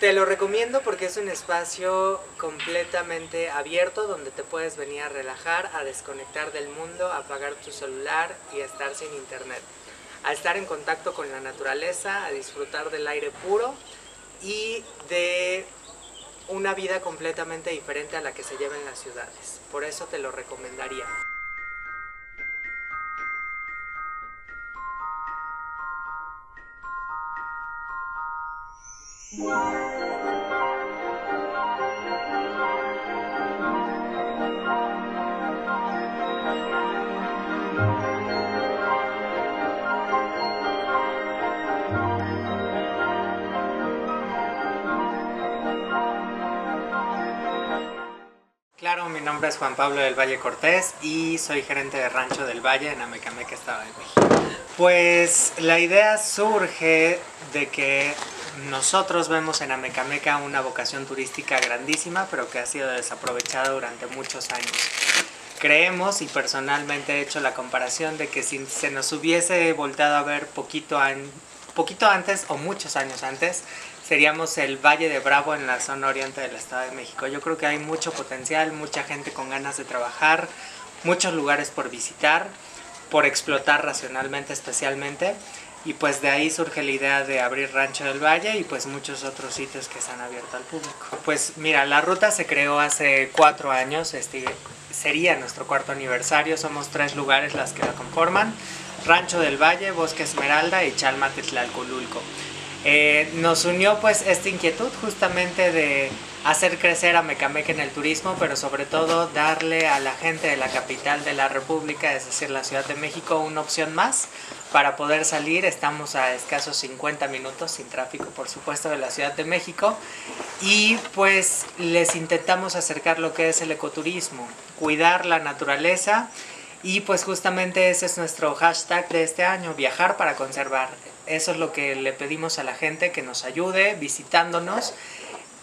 Te lo recomiendo porque es un espacio completamente abierto donde te puedes venir a relajar, a desconectar del mundo, a apagar tu celular y a estar sin internet. A estar en contacto con la naturaleza, a disfrutar del aire puro y de una vida completamente diferente a la que se lleva en las ciudades. Por eso te lo recomendaría. Claro, mi nombre es Juan Pablo del Valle Cortés y soy gerente de Rancho del Valle en Amecameca, Estado de México. Pues la idea surge de que nosotros vemos en Amecameca una vocación turística grandísima, pero que ha sido desaprovechada durante muchos años. Creemos, y personalmente he hecho la comparación, de que si se nos hubiese volteado a ver poquito, poquito antes o muchos años antes, seríamos el Valle de Bravo en la zona oriente del Estado de México. Yo creo que hay mucho potencial, mucha gente con ganas de trabajar, muchos lugares por visitar, por explotar racionalmente especialmente. Y pues de ahí surge la idea de abrir Rancho del Valle y pues muchos otros sitios que se han abierto al público. Pues mira, la ruta se creó hace cuatro años, este sería nuestro cuarto aniversario, somos tres lugares las que la conforman. Rancho del Valle, Bosque Esmeralda y Chalmatitlalcululco. Eh, nos unió pues esta inquietud justamente de hacer crecer a Mecameca en el turismo, pero sobre todo darle a la gente de la capital de la República, es decir, la Ciudad de México, una opción más para poder salir. Estamos a escasos 50 minutos sin tráfico, por supuesto, de la Ciudad de México. Y pues les intentamos acercar lo que es el ecoturismo, cuidar la naturaleza. Y pues justamente ese es nuestro hashtag de este año, viajar para conservar. Eso es lo que le pedimos a la gente, que nos ayude visitándonos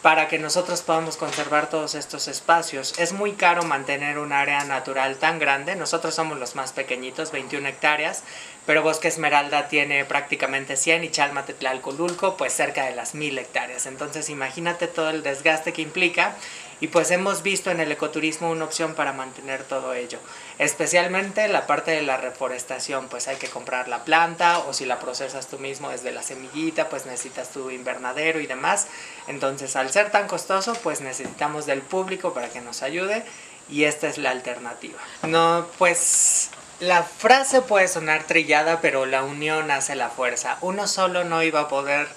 para que nosotros podamos conservar todos estos espacios. Es muy caro mantener un área natural tan grande, nosotros somos los más pequeñitos, 21 hectáreas, pero Bosque Esmeralda tiene prácticamente 100 y Chalmateplalcolulco pues cerca de las 1000 hectáreas. Entonces imagínate todo el desgaste que implica y pues hemos visto en el ecoturismo una opción para mantener todo ello. Especialmente la parte de la reforestación, pues hay que comprar la planta o si la procesas tú mismo desde la semillita, pues necesitas tu invernadero y demás. Entonces al ser tan costoso, pues necesitamos del público para que nos ayude y esta es la alternativa. No, pues la frase puede sonar trillada, pero la unión hace la fuerza. Uno solo no iba a poder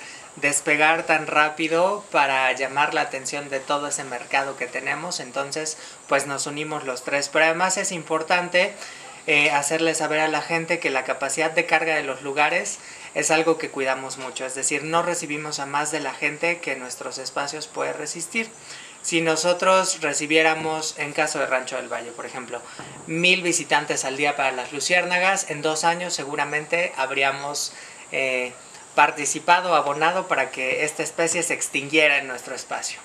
despegar tan rápido para llamar la atención de todo ese mercado que tenemos. Entonces, pues nos unimos los tres. Pero además es importante eh, hacerle saber a la gente que la capacidad de carga de los lugares es algo que cuidamos mucho. Es decir, no recibimos a más de la gente que nuestros espacios puede resistir. Si nosotros recibiéramos, en caso de Rancho del Valle, por ejemplo, mil visitantes al día para las luciérnagas, en dos años seguramente habríamos... Eh, participado, abonado para que esta especie se extinguiera en nuestro espacio.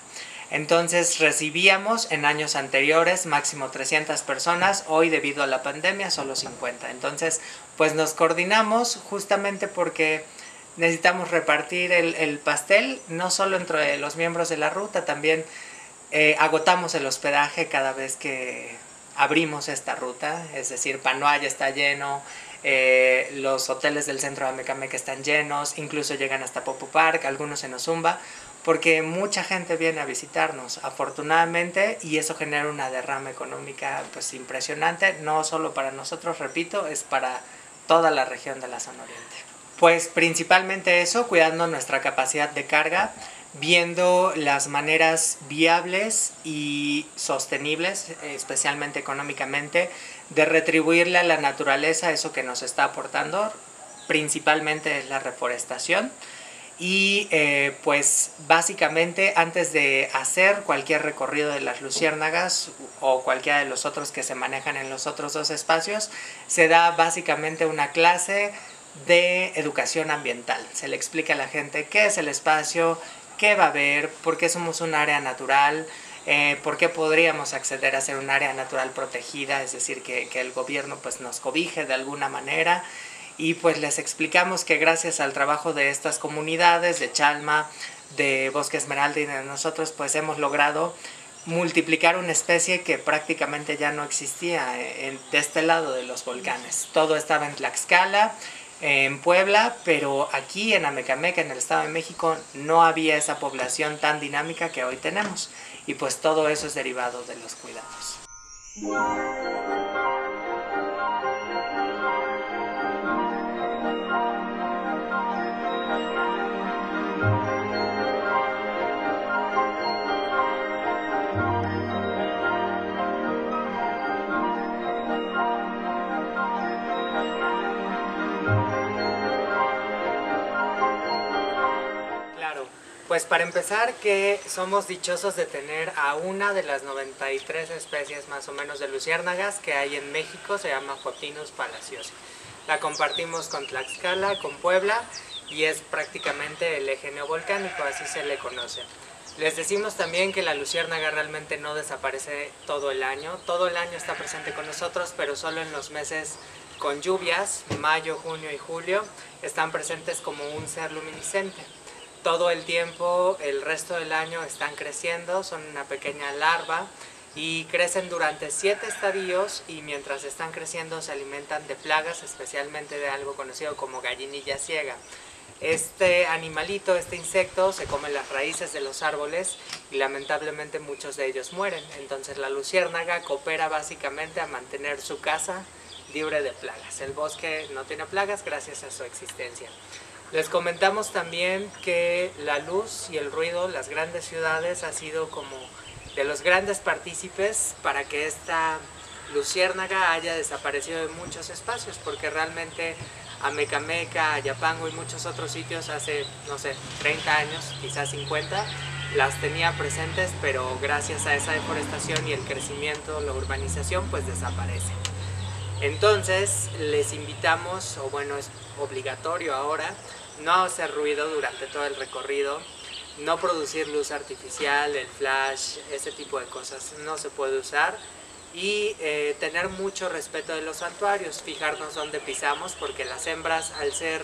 Entonces recibíamos en años anteriores máximo 300 personas, hoy debido a la pandemia solo 50. Entonces pues nos coordinamos justamente porque necesitamos repartir el, pastel, no solo entre los miembros de la ruta, también eh, agotamos el hospedaje cada vez que abrimos esta ruta, es decir, Panoaya está lleno, eh, los hoteles del centro de Amecameca están llenos, incluso llegan hasta Popo Park, algunos en Ozumba, porque mucha gente viene a visitarnos, afortunadamente, y eso genera una derrama económica pues impresionante, no solo para nosotros, repito, es para toda la región de la zona oriente. Pues principalmente eso, cuidando nuestra capacidad de carga, viendo las maneras viables y sostenibles, especialmente económicamente, de retribuirle a la naturaleza eso que nos está aportando, principalmente es la reforestación. Y eh, pues básicamente antes de hacer cualquier recorrido de las luciérnagas o cualquiera de los otros que se manejan en los otros dos espacios, se da básicamente una clase de educación ambiental. Se le explica a la gente qué es el espacio, qué va a haber, por qué somos un área natural, eh, por qué podríamos acceder a ser un área natural protegida, es decir, que, el gobierno pues, nos cobije de alguna manera. Y pues les explicamos que gracias al trabajo de estas comunidades, de Chalma, de Bosque Esmeralda y de nosotros pues hemos logrado multiplicar una especie que prácticamente ya no existía en, de este lado de los volcanes. Todo estaba en Tlaxcala, en Puebla, pero aquí en Amecameca, en el Estado de México, no había esa población tan dinámica que hoy tenemos. Y pues todo eso es derivado de los cuidados. Pues para empezar que somos dichosos de tener a una de las 93 especies más o menos de luciérnagas que hay en México, se llama Fotinus palaciosa. La compartimos con Tlaxcala, con Puebla y es prácticamente el eje neovolcánico, así se le conoce. Les decimos también que la luciérnaga realmente no desaparece todo el año, todo el año está presente con nosotros, pero solo en los meses con lluvias, mayo, junio y julio, están presentes como un ser luminiscente todo el tiempo, el resto del año están creciendo, son una pequeña larva y crecen durante siete estadios y mientras están creciendo se alimentan de plagas, especialmente de algo conocido como gallinilla ciega. Este animalito, este insecto, se come las raíces de los árboles y lamentablemente muchos de ellos mueren. Entonces la luciérnaga coopera básicamente a mantener su casa libre de plagas. El bosque no tiene plagas gracias a su existencia. Les comentamos también que la luz y el ruido, las grandes ciudades, ha sido como de los grandes partícipes para que esta luciérnaga haya desaparecido de muchos espacios, porque realmente a Mecameca, Ayapango y muchos otros sitios hace, no sé, 30 años, quizás 50, las tenía presentes, pero gracias a esa deforestación y el crecimiento, la urbanización, pues desaparecen. Entonces, les invitamos, o bueno, es obligatorio ahora, no hacer ruido durante todo el recorrido, no producir luz artificial, el flash, ese tipo de cosas no se puede usar y eh, tener mucho respeto de los santuarios, fijarnos dónde pisamos porque las hembras al ser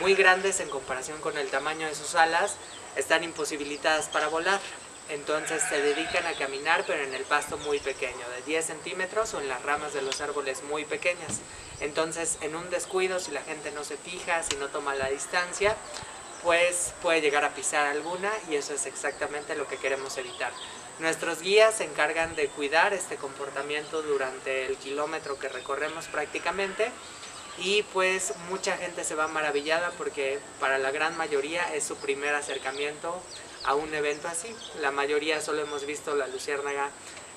muy grandes en comparación con el tamaño de sus alas están imposibilitadas para volar. Entonces se dedican a caminar pero en el pasto muy pequeño, de 10 centímetros o en las ramas de los árboles muy pequeñas. Entonces en un descuido, si la gente no se fija, si no toma la distancia, pues puede llegar a pisar alguna y eso es exactamente lo que queremos evitar. Nuestros guías se encargan de cuidar este comportamiento durante el kilómetro que recorremos prácticamente y pues mucha gente se va maravillada porque para la gran mayoría es su primer acercamiento a un evento así. La mayoría solo hemos visto la luciérnaga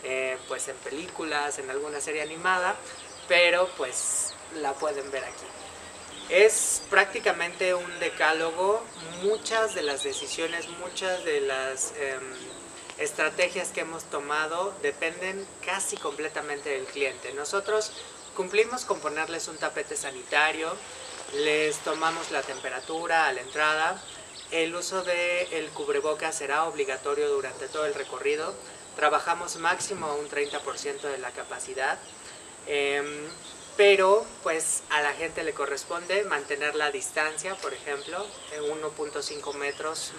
eh, pues en películas, en alguna serie animada, pero pues la pueden ver aquí. Es prácticamente un decálogo, muchas de las decisiones, muchas de las em, estrategias que hemos tomado dependen casi completamente del cliente. Nosotros cumplimos con ponerles un tapete sanitario, les tomamos la temperatura a la entrada, el uso del el cubrebocas será obligatorio durante todo el recorrido. Trabajamos máximo un 30% de la capacidad. Em, pero pues a la gente le corresponde mantener la distancia, por ejemplo, de 1.5 metros,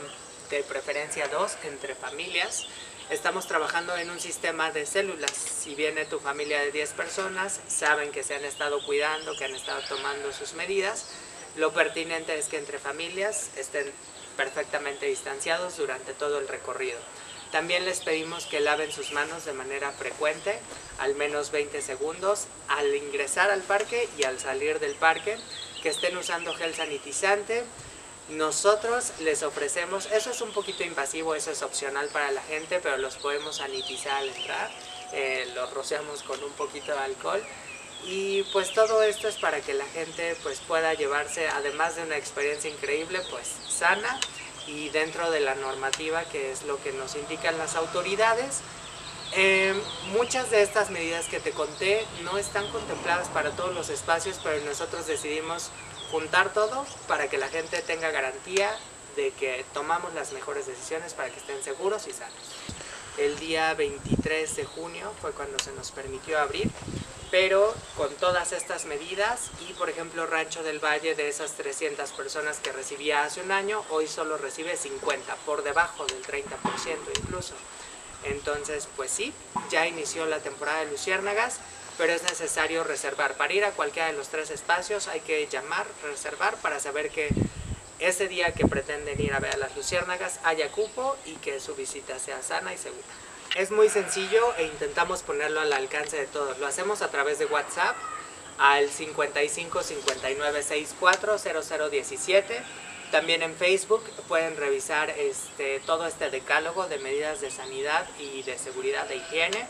de preferencia 2, entre familias. Estamos trabajando en un sistema de células. Si viene tu familia de 10 personas, saben que se han estado cuidando, que han estado tomando sus medidas. Lo pertinente es que entre familias estén perfectamente distanciados durante todo el recorrido. También les pedimos que laven sus manos de manera frecuente, al menos 20 segundos, al ingresar al parque y al salir del parque, que estén usando gel sanitizante. Nosotros les ofrecemos, eso es un poquito invasivo, eso es opcional para la gente, pero los podemos sanitizar al entrar, eh, los rociamos con un poquito de alcohol y pues todo esto es para que la gente pues pueda llevarse, además de una experiencia increíble, pues sana y dentro de la normativa que es lo que nos indican las autoridades. Eh, muchas de estas medidas que te conté no están contempladas para todos los espacios, pero nosotros decidimos juntar todo para que la gente tenga garantía de que tomamos las mejores decisiones para que estén seguros y sanos. El día 23 de junio fue cuando se nos permitió abrir pero con todas estas medidas y por ejemplo Rancho del Valle de esas 300 personas que recibía hace un año, hoy solo recibe 50, por debajo del 30% incluso. Entonces, pues sí, ya inició la temporada de luciérnagas, pero es necesario reservar. Para ir a cualquiera de los tres espacios hay que llamar, reservar para saber que ese día que pretenden ir a ver a las luciérnagas haya cupo y que su visita sea sana y segura. Es muy sencillo e intentamos ponerlo al alcance de todos. Lo hacemos a través de WhatsApp al 55 59 64 0017. También en Facebook pueden revisar este, todo este decálogo de medidas de sanidad y de seguridad de higiene.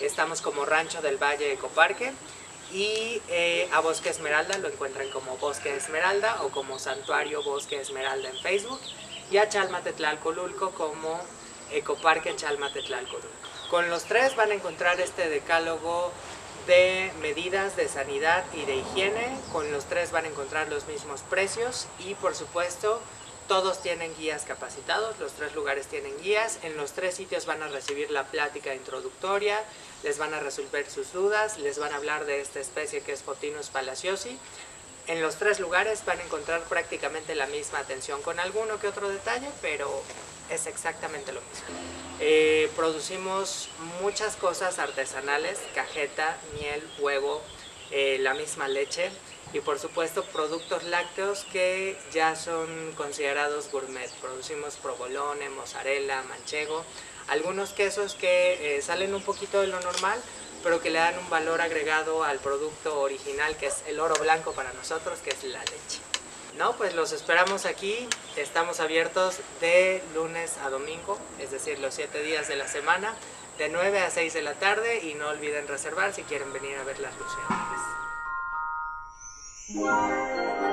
Estamos como Rancho del Valle Ecoparque y eh, a Bosque Esmeralda lo encuentran como Bosque Esmeralda o como Santuario Bosque Esmeralda en Facebook y a Chalmatetlalcolulco como Ecoparque Chalmatetlalco. Con los tres van a encontrar este decálogo de medidas de sanidad y de higiene. Con los tres van a encontrar los mismos precios y por supuesto todos tienen guías capacitados, los tres lugares tienen guías, en los tres sitios van a recibir la plática introductoria, les van a resolver sus dudas, les van a hablar de esta especie que es Potinus palaciosi. En los tres lugares van a encontrar prácticamente la misma atención con alguno que otro detalle, pero es exactamente lo mismo. Eh, producimos muchas cosas artesanales, cajeta, miel, huevo, eh, la misma leche y por supuesto productos lácteos que ya son considerados gourmet. Producimos provolone, mozzarella, manchego, algunos quesos que eh, salen un poquito de lo normal, pero que le dan un valor agregado al producto original que es el oro blanco para nosotros, que es la leche. No, pues los esperamos aquí. Estamos abiertos de lunes a domingo, es decir, los 7 días de la semana, de 9 a 6 de la tarde y no olviden reservar si quieren venir a ver las luces. Yeah.